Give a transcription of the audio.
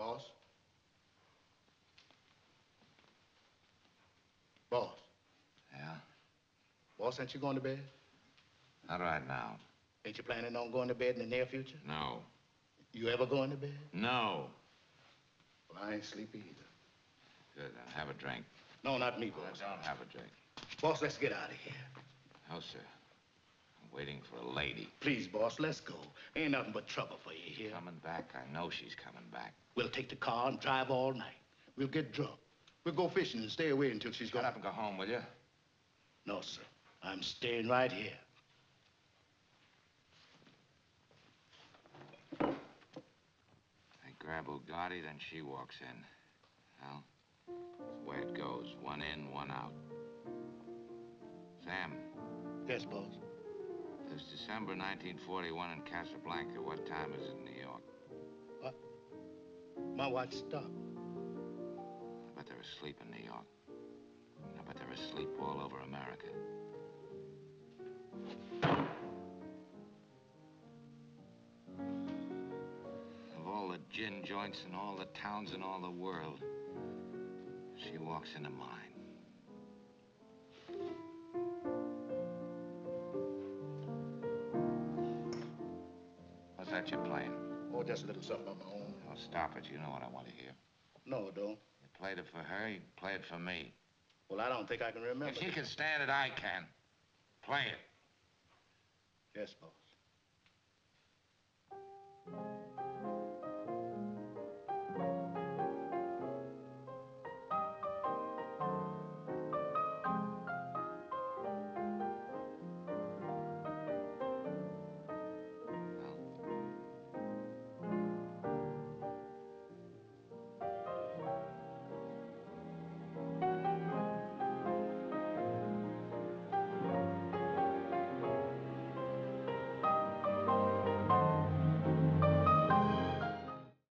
Boss? Boss? Yeah? Boss, ain't you going to bed? Not right now. Ain't you planning on going to bed in the near future? No. You ever going to bed? No. Well, I ain't sleepy either. Good, then have a drink. No, not me, boss. don't have a drink. Boss, let's get out of here. No, sir. For a lady. Please, boss, let's go. Ain't nothing but trouble for you here. Coming back? I know she's coming back. We'll take the car and drive all night. We'll get drunk. We'll go fishing and stay away until she's Shut gone. up and go home, will you? No, sir. I'm staying right here. I grab Ugarte, then she walks in. Well, that's the way it goes. One in, one out. Sam, Yes, boss. It's December 1941 in Casablanca. What time is it in New York? What? My watch stopped. I bet they're asleep in New York. I bet they're asleep all over America. Of all the gin joints in all the towns in all the world, she walks into mine. That you're playing? Oh, just a little something on my own. Oh, stop it. You know what I want to hear. No, I don't. You played it for her, you play it for me. Well, I don't think I can remember. If she can stand it, I can. Play it. Yes, boss.